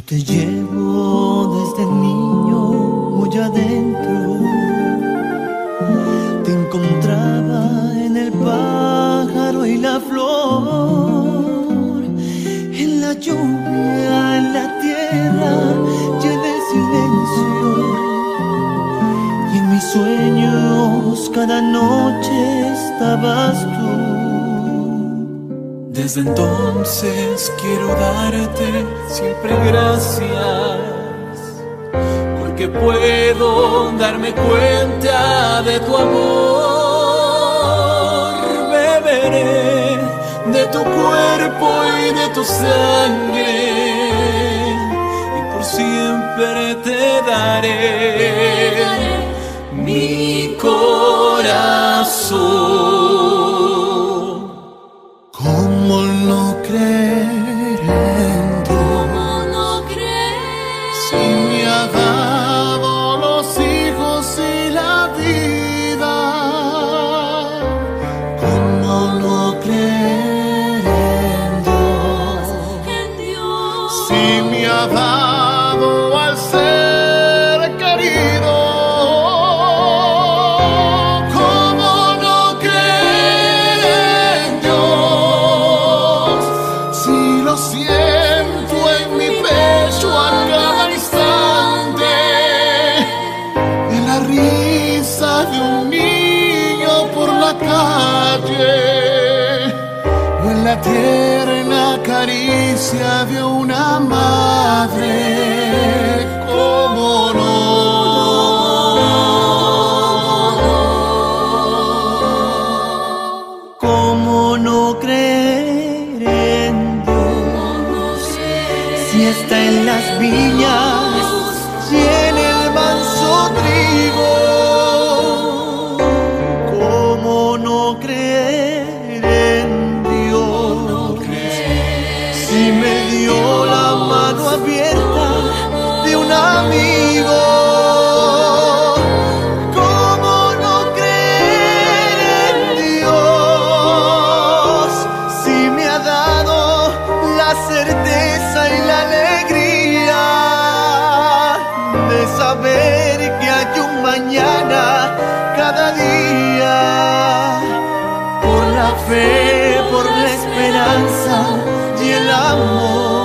llevo desde niño muy adentro. Te encontraba en el pájaro y la flor, en la lluvia, en la tierra y en el silencio. Y en mis sueños cada noche estabas tú. Desde entonces quiero darte siempre gracias, porque puedo darme cuenta de tu amor. Beberé de tu cuerpo y de tu sangre, y por siempre te daré me ha dado al ser querido, ¿cómo no creer Dios? Si lo siento en mi pecho a cada instante, en la risa de un niño por la calle la caricia de una madre, cómo no, cómo no creer en Dios. Si está en las viñas de saber que hay un mañana cada día. Por la fe, por la esperanza y el amor.